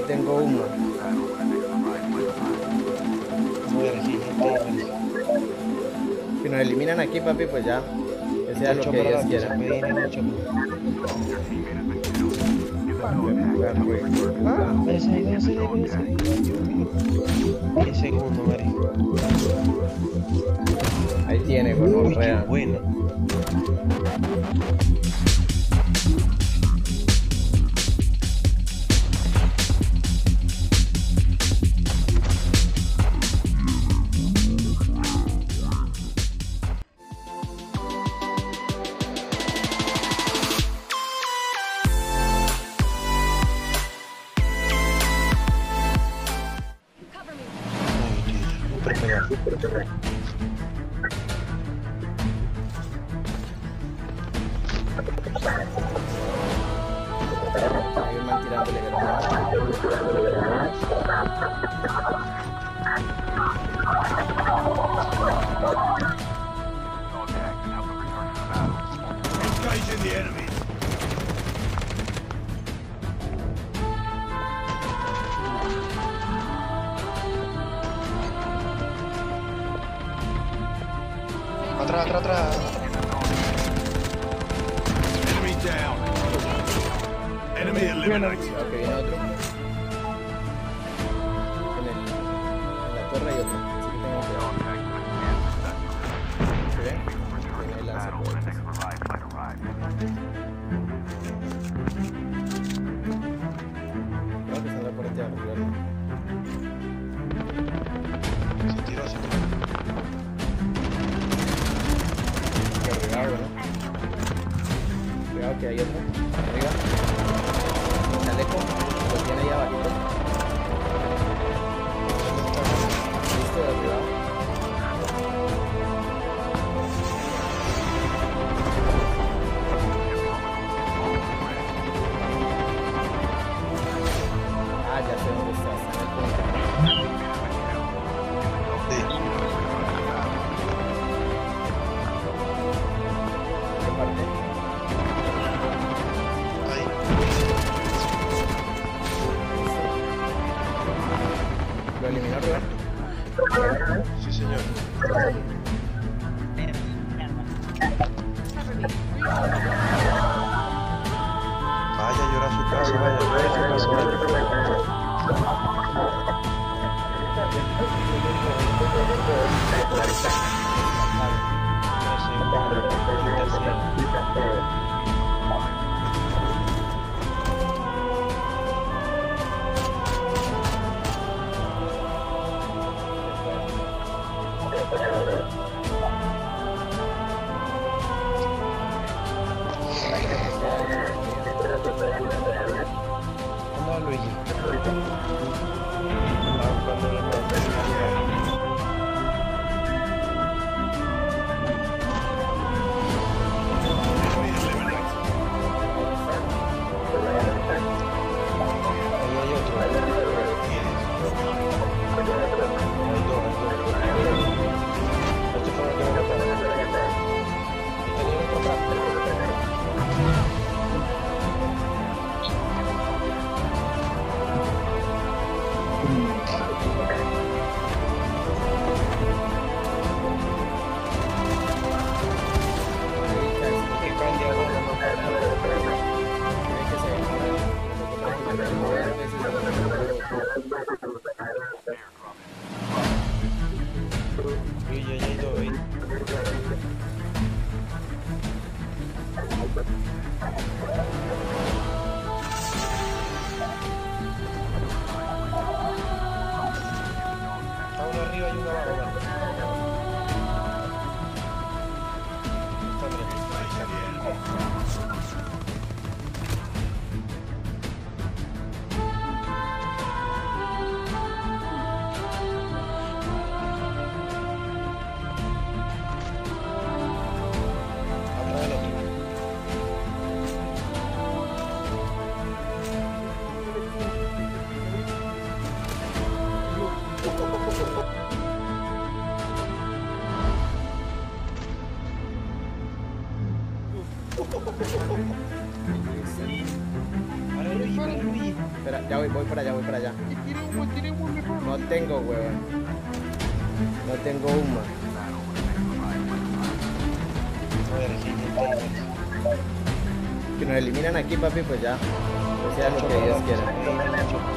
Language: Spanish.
tengo. Muere, sí, gente. Si nos eliminan aquí, papi, pues ya. Que sea lo que ellos quieran. Ah, ese, ese, ese, ese. 10 segundos, Mari. Ahí tiene, con Uy, qué bueno. ことない。Ayun, magkilabot na gano'n. Atrás, atrás, atrás. Enemy down. Enemy eliminated. Que viene otro. En, el, en la torre hay otro. Así que tengo cuidado. ¿Se ve? Tiene el lanzacohetes. Vaya a llorar a su casa, vaya a llorar a su casa. vaya. Que para allá, voy para allá. Tiene humo, tiene humo. No tengo, weón. No tengo humo. Joder, sí, sí, Si nos eliminan aquí, papi, pues ya. Que sea lo que Dios quiera. Ya, pues.